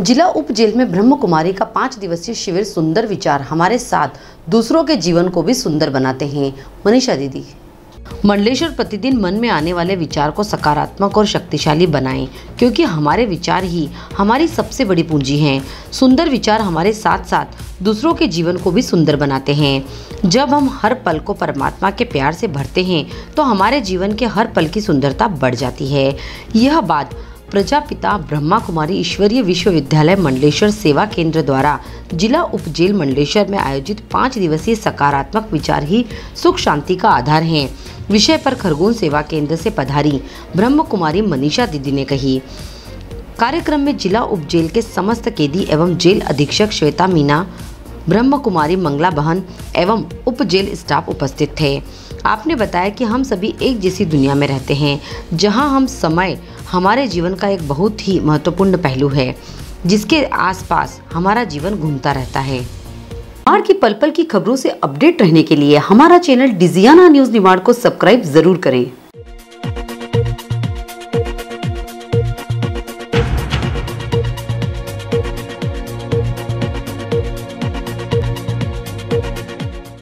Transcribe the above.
जिला उप जेल में ब्रह्म कुमारी का पाँच दिवसीय शिविर सुंदर विचार हमारे साथ दूसरों के जीवन को भी सुंदर बनाते हैं। मनीषा दीदी। मंडलेश्वर प्रतिदिन मन में आने वाले विचार को सकारात्मक और शक्तिशाली बनाएँ, क्योंकि हमारे विचार ही हमारी सबसे बड़ी पूंजी हैं। सुंदर विचार हमारे साथ साथ दूसरों के जीवन को भी सुंदर बनाते हैं। जब हम हर पल को परमात्मा के प्यार से भरते हैं तो हमारे जीवन के हर पल की सुंदरता बढ़ जाती है। यह बात प्रजापिता ब्रह्मा कुमारी ईश्वरीय विश्वविद्यालय मंडलेश्वर सेवा केंद्र द्वारा जिला उप जेल मंडलेश्वर में आयोजित पाँच दिवसीय सकारात्मक विचार ही सुख शांति का आधार है। विषय पर खरगोन सेवा केंद्र से पधारी ब्रह्म कुमारी मनीषा दीदी ने कही। कार्यक्रम में जिला उप जेल के समस्त कैदी एवं जेल अधीक्षक श्वेता मीना ब्रह्म कुमारी मंगला बहन एवं उप जेल स्टाफ उपस्थित थे। आपने बताया कि हम सभी एक जैसी दुनिया में रहते हैं, जहाँ हम समय, हमारे जीवन का एक बहुत ही महत्वपूर्ण पहलू है, जिसके आसपास हमारा जीवन घूमता रहता है। निवाड़ की पल पल की खबरों से अपडेट रहने के लिए हमारा चैनल डिजियाना न्यूज़ निवाड़ को सब्सक्राइब ज़रूर करें।